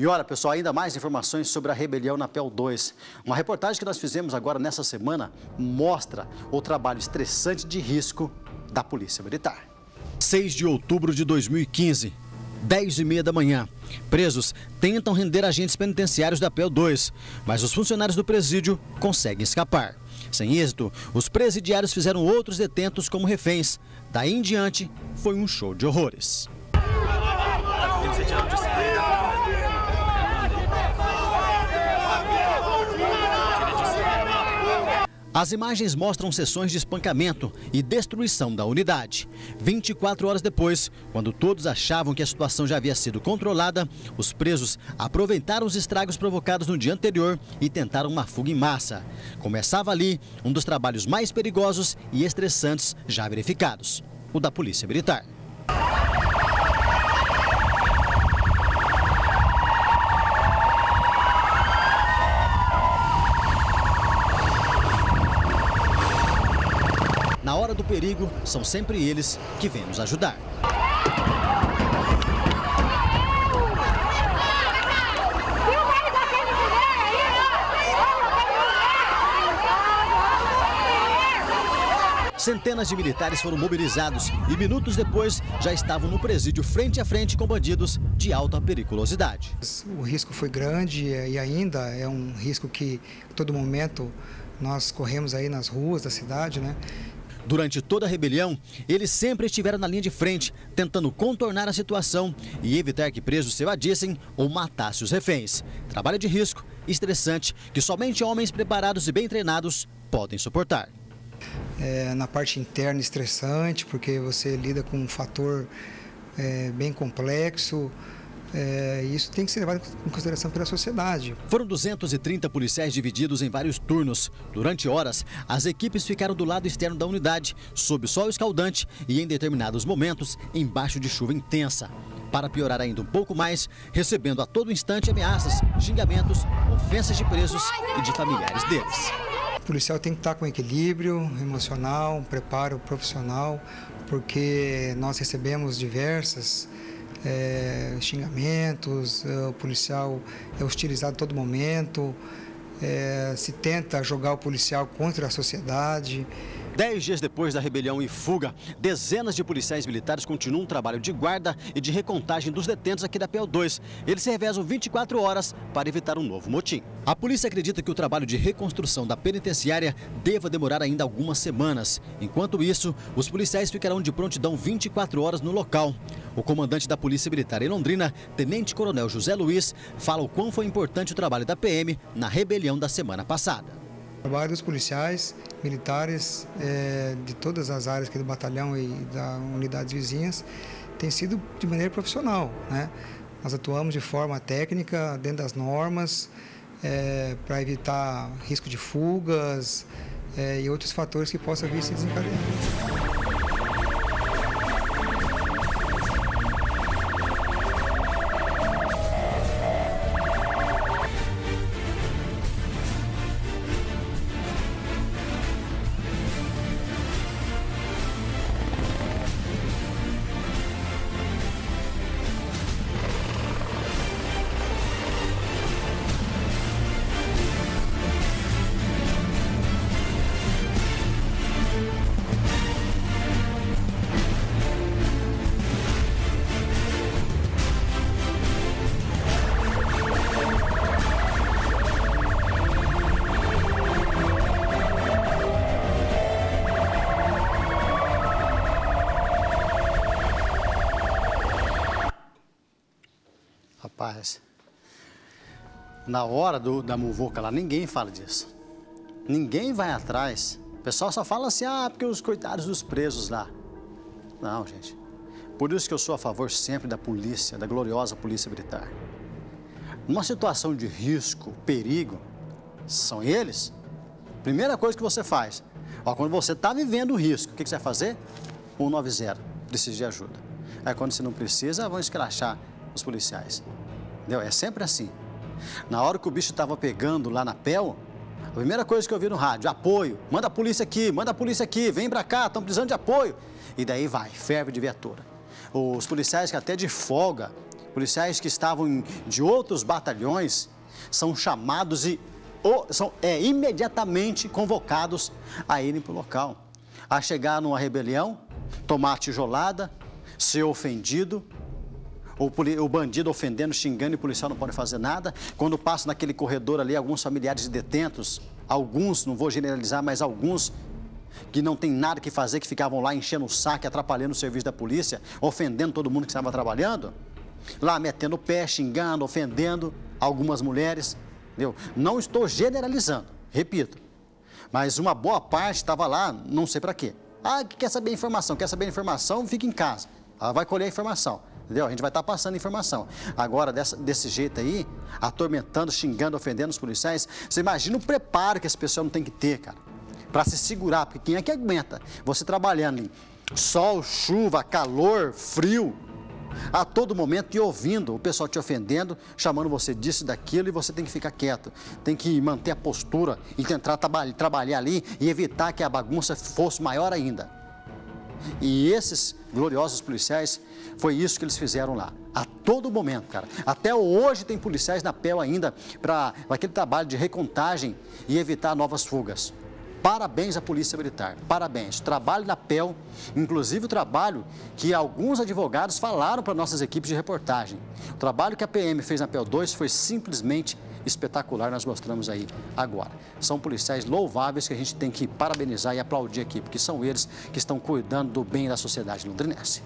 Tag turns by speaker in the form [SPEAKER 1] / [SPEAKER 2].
[SPEAKER 1] E olha, pessoal, ainda mais informações sobre a rebelião na PEL 2. Uma reportagem que nós fizemos agora nessa semana mostra o trabalho estressante de risco da Polícia Militar. 6 de outubro de 2015, 10 e meia da manhã. Presos tentam render agentes penitenciários da PEL 2, mas os funcionários do presídio conseguem escapar. Sem êxito, os presidiários fizeram outros detentos como reféns. Daí em diante, foi um show de horrores. As imagens mostram sessões de espancamento e destruição da unidade. 24 horas depois, quando todos achavam que a situação já havia sido controlada, os presos aproveitaram os estragos provocados no dia anterior e tentaram uma fuga em massa. Começava ali um dos trabalhos mais perigosos e estressantes já verificados, o da Polícia Militar. Na hora do perigo, são sempre eles que vêm nos ajudar. Centenas de militares foram mobilizados e minutos depois já estavam no presídio frente a frente com bandidos de alta periculosidade.
[SPEAKER 2] O risco foi grande e ainda é um risco que todo momento nós corremos aí nas ruas da cidade, né?
[SPEAKER 1] Durante toda a rebelião, eles sempre estiveram na linha de frente, tentando contornar a situação e evitar que presos se evadissem ou matassem os reféns. Trabalho de risco, estressante, que somente homens preparados e bem treinados podem suportar.
[SPEAKER 2] É, na parte interna, estressante, porque você lida com um fator é, bem complexo, é, isso tem que ser levado em consideração pela sociedade.
[SPEAKER 1] Foram 230 policiais divididos em vários turnos. Durante horas, as equipes ficaram do lado externo da unidade, sob sol escaldante e, em determinados momentos, embaixo de chuva intensa. Para piorar ainda um pouco mais, recebendo a todo instante ameaças, xingamentos, ofensas de presos e de familiares deles.
[SPEAKER 2] O policial tem que estar com equilíbrio emocional, preparo profissional, porque nós recebemos diversas é, xingamentos, é, o policial é hostilizado a todo momento, é, se tenta jogar o policial contra a sociedade.
[SPEAKER 1] Dez dias depois da rebelião e fuga, dezenas de policiais militares continuam um trabalho de guarda e de recontagem dos detentos aqui da PL2. Eles se revezam 24 horas para evitar um novo motim. A polícia acredita que o trabalho de reconstrução da penitenciária deva demorar ainda algumas semanas. Enquanto isso, os policiais ficarão de prontidão 24 horas no local. O comandante da Polícia Militar em Londrina, Tenente Coronel José Luiz, fala o quão foi importante o trabalho da PM na rebelião da semana passada.
[SPEAKER 2] O trabalho dos policiais militares é, de todas as áreas aqui do batalhão e da unidades vizinhas tem sido de maneira profissional. Né? Nós atuamos de forma técnica, dentro das normas, é, para evitar risco de fugas é, e outros fatores que possam vir se desencadeando.
[SPEAKER 1] Rapaz, na hora do, da muvuca lá, ninguém fala disso. Ninguém vai atrás. O pessoal só fala assim, ah, porque os coitados dos presos lá. Não, gente. Por isso que eu sou a favor sempre da polícia, da gloriosa polícia militar. Numa situação de risco, perigo, são eles. Primeira coisa que você faz, ó, quando você está vivendo o risco, o que, que você vai fazer? 190, precisa de ajuda. Aí quando você não precisa, vão escrachar os policiais. Entendeu? É sempre assim. Na hora que o bicho estava pegando lá na PEL, a primeira coisa que eu vi no rádio, apoio, manda a polícia aqui, manda a polícia aqui, vem pra cá, estão precisando de apoio. E daí vai, ferve de viatura. Os policiais que até de folga policiais que estavam de outros batalhões são chamados e são é, imediatamente convocados a irem para o local, a chegar numa rebelião, tomar tijolada, ser ofendido, o, bandido ofendendo, xingando e o policial não pode fazer nada. Quando passa naquele corredor ali, alguns familiares de detentos, alguns, não vou generalizar, mas alguns que não tem nada que fazer, que ficavam lá enchendo o saco, atrapalhando o serviço da polícia, ofendendo todo mundo que estava trabalhando, lá metendo o pé, xingando, ofendendo algumas mulheres, entendeu? Não estou generalizando, repito, mas uma boa parte estava lá, não sei para quê. Ah, quer saber informação, quer saber informação, fica em casa, ela vai colher a informação. Entendeu? A gente vai estar tá passando informação. Agora, dessa, desse jeito aí, atormentando, xingando, ofendendo os policiais, você imagina o preparo que esse pessoal não tem que ter, cara para se segurar, porque quem é que aguenta você trabalhando em sol, chuva, calor, frio, a todo momento e ouvindo o pessoal te ofendendo, chamando você disso e daquilo e você tem que ficar quieto, tem que manter a postura e tentar trabalhar ali e evitar que a bagunça fosse maior ainda. E esses gloriosos policiais, foi isso que eles fizeram lá. A todo momento, cara. Até hoje tem policiais na PEL ainda para aquele trabalho de recontagem e evitar novas fugas. Parabéns à Polícia Militar, parabéns. Trabalho na PEL, inclusive o trabalho que alguns advogados falaram para nossas equipes de reportagem. O trabalho que a PM fez na PEL 2 foi simplesmente espetacular, nós mostramos aí agora. São policiais louváveis que a gente tem que parabenizar e aplaudir aqui, porque são eles que estão cuidando do bem da sociedade londrinense.